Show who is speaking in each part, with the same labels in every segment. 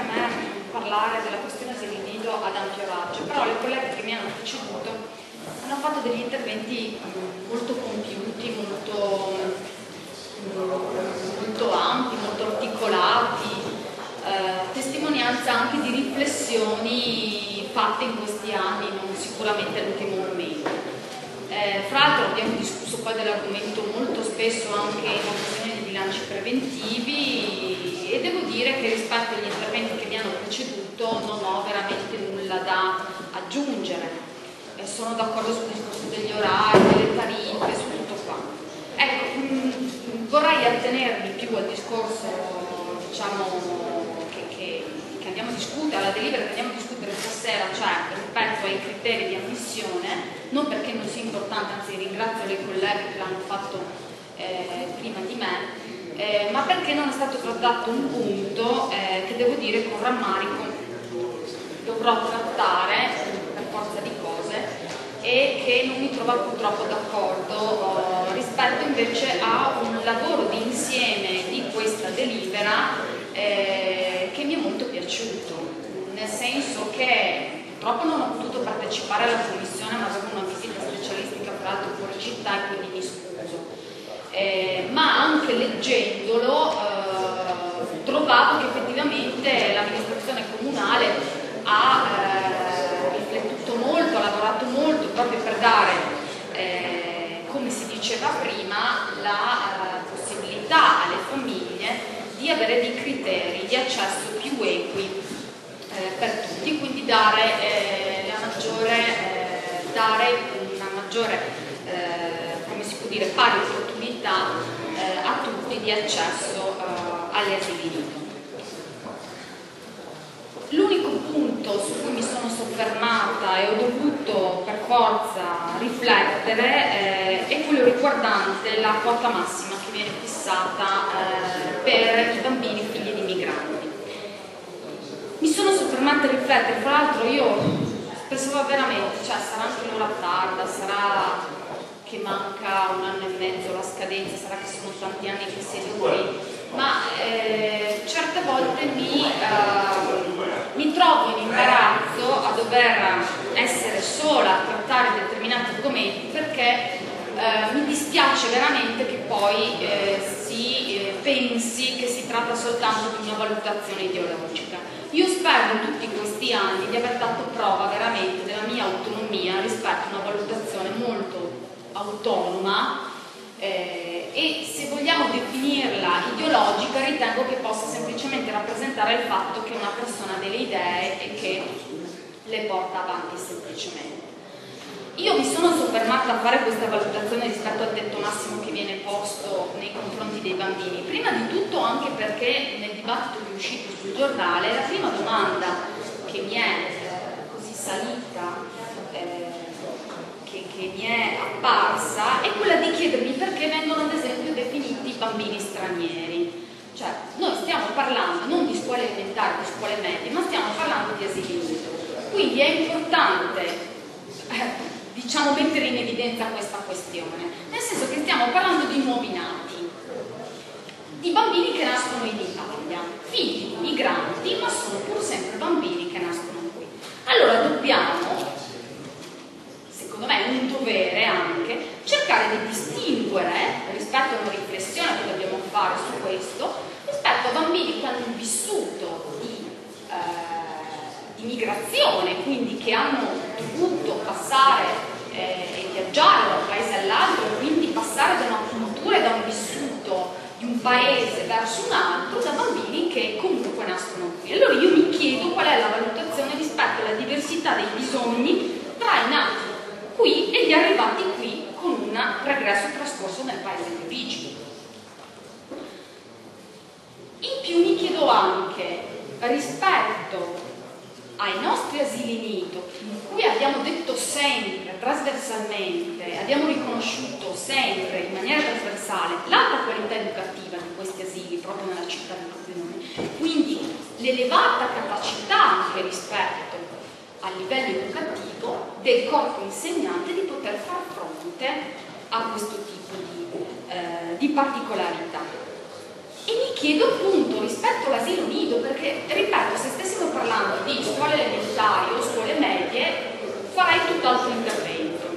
Speaker 1: a me parlare della questione asili nido ad ampio raggio, però le colleghe che mi hanno preceduto hanno fatto degli interventi molto compiuti, molto, molto ampi, molto articolati, eh, testimonianza anche di riflessioni fatte in questi anni, non sicuramente all'ultimo momento. Eh, fra l'altro abbiamo discusso poi dell'argomento molto spesso anche in occasione di bilanci preventivi e devo dire che rispetto agli interventi mi hanno preceduto non ho veramente nulla da aggiungere. Eh, sono d'accordo sul discorso degli orari, delle tariffe, su tutto quanto. Ecco, mh, mm, vorrei attenermi più al discorso diciamo, che, che, che andiamo a discutere, alla delibera che andiamo a discutere stasera, cioè rispetto ai criteri di ammissione, non perché non sia importante, anzi ringrazio le colleghe che l'hanno fatto eh, prima di me, eh, ma perché non è stato trattato un punto eh, che devo dire con rammarico dovrò trattare per forza di cose e che non mi trova purtroppo d'accordo eh, rispetto invece a un lavoro di insieme di questa delibera eh, che mi è molto piaciuto, nel senso che Purtroppo non ho potuto partecipare alla commissione, ma avevo una visita specialistica tra l'altro fuori città e quindi mi scuso. Eh, ma anche leggendolo eh, trovavo che effettivamente l'amministrazione comunale ha eh, riflettuto molto, ha lavorato molto proprio per dare, eh, come si diceva prima, la eh, possibilità alle famiglie di avere dei criteri di accesso più equi per tutti, quindi dare, eh, maggiore, dare una maggiore, come si può dire, pari opportunità eh, a tutti di accesso alle asili nido. L'unico punto su cui mi sono soffermata e ho dovuto per forza riflettere è quello riguardante la quota massima che viene fissata per i bambini figli di migranti mi sono soffermata a riflettere, fra l'altro io pensavo veramente, cioè sarà anche un'ora tarda, sarà che manca un anno e mezzo la scadenza, sarà che sono tanti anni che sei qui, ma eh, certe volte mi, eh, mi, trovo in imbarazzo a dover essere sola a trattare determinati argomenti perché eh, mi dispiace veramente che poi eh, si eh, pensi che si tratta soltanto di una valutazione ideologica. Io spero in tutti questi anni di aver dato prova veramente della mia autonomia rispetto a una valutazione molto autonoma eh, e se vogliamo definirla ideologica ritengo che possa semplicemente rappresentare il fatto che una persona ha delle idee e che le porta avanti semplicemente. Io mi sono soffermata a fare questa valutazione rispetto al tetto massimo che viene posto nei confronti dei bambini, prima di tutto anche perché nel dibattito che è uscito sul giornale la prima domanda che mi è eh, così salita, che, mi è apparsa, è quella di chiedermi perché vengono ad esempio definiti bambini stranieri. Cioè, noi stiamo parlando non di scuole elementari, di scuole medie, ma stiamo parlando di asili nido. Quindi è importante eh, diciamo, mettere in evidenza questa questione, nel senso che stiamo parlando di nuovi nati, di bambini che nascono in Italia, figli di migranti, ma sono pur sempre bambini che nascono qui. Allora dobbiamo, secondo me è un dovere anche, cercare di distinguere, rispetto a una riflessione che dobbiamo fare su questo, che hanno vissuto di... Eh, di migrazione, quindi che hanno dovuto passare eh, e viaggiare da un paese all'altro, quindi passare da una cultura e da un vissuto di un paese verso un altro, da bambini che comunque nascono qui. Allora io mi chiedo qual è la valutazione rispetto alla diversità dei bisogni tra i nati qui e gli arrivati qui con un regresso trascorso nel paese di origine. In più mi chiedo anche rispetto ai nostri asili nido, in cui abbiamo detto sempre, trasversalmente, abbiamo riconosciuto sempre, in maniera trasversale, l'alta qualità educativa di questi asili proprio nella città di Pordenone, quindi l'elevata capacità anche rispetto al livello educativo del corpo insegnante di poter far fronte a questo tipo di, eh, di particolarità. E mi chiedo appunto rispetto all'asilo nido, perché ripeto, se stessimo parlando di scuole elementari o scuole medie, farei tutt'altro intervento.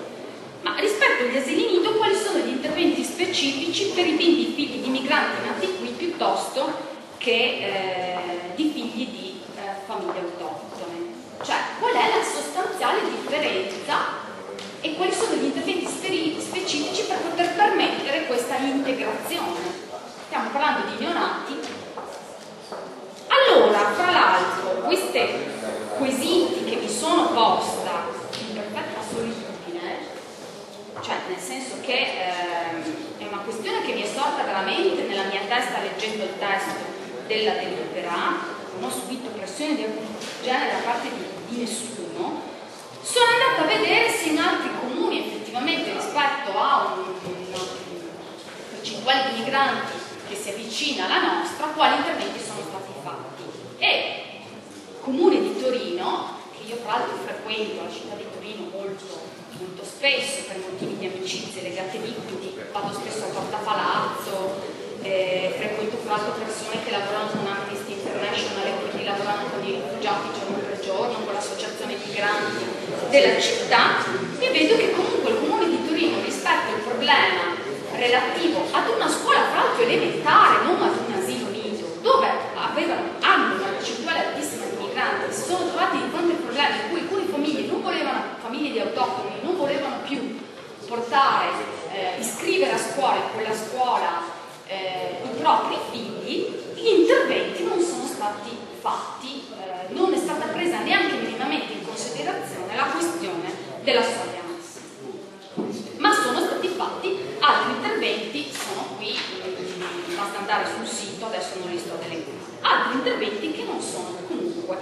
Speaker 1: Ma rispetto agli asili nido, quali sono gli interventi specifici per i bimbi figli di migranti nati qui piuttosto che eh, di figli di eh, famiglie autoctone? Cioè, qual è la sostanziale differenza e quali sono gli interventi specifici per poter permettere questa integrazione? Stiamo parlando di neonati. Allora, fra l'altro, questi quesiti che mi sono posta in perfetta solitudine, cioè nel senso che eh, è una questione che mi è sorta veramente nella mia testa leggendo il testo della delibera, non ho subito pressione di alcun genere da parte di, di nessuno, sono andata a vedere se in altri comuni effettivamente rispetto a un, una percentuale di migranti che si avvicina alla nostra, quali interventi sono stati fatti. E comune di Torino, che io tra l'altro frequento la città di Torino molto, molto spesso per motivi di amicizie legate quindi vado spesso a Porta Palazzo, eh, frequento fra l'altro persone che lavorano con Amnesty International e quindi lavorano con i rifugiati giorno per giorno, con l'associazione migranti della città e vedo che comunque il comune di Torino rispetto al problema relativo ad una scuola elementare, non ad un asilo nido, dove avevano, hanno una percentuale altissima di migranti, si sono trovati di fronte a problemi in cui alcune famiglie non volevano, famiglie di autoctoni, non volevano più portare, eh, iscrivere a scuola quella scuola eh, i propri figli, gli interventi non sono stati fatti, eh, non è stata presa neanche minimamente in considerazione la questione della sorveglianza. Ma sono stati fatti altri interventi, sono qui, basta andare sul sito, adesso non li sto ad elencare, altri interventi che non sono comunque,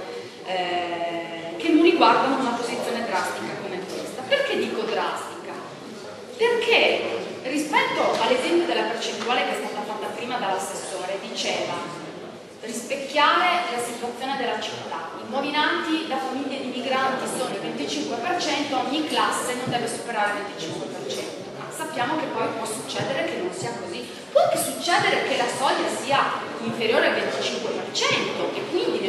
Speaker 1: eh, che non riguardano una posizione drastica come questa. Perché dico drastica? Perché rispetto all'esempio della percentuale che è stata fatta prima dall'assessore, diceva rispecchiare la situazione della città. I nuovi nati da famiglie di migranti sono il 25%, ogni classe non deve superare il 25%. Ma sappiamo che poi può succedere che non sia così. Può anche succedere che la soglia sia inferiore al 25% e quindi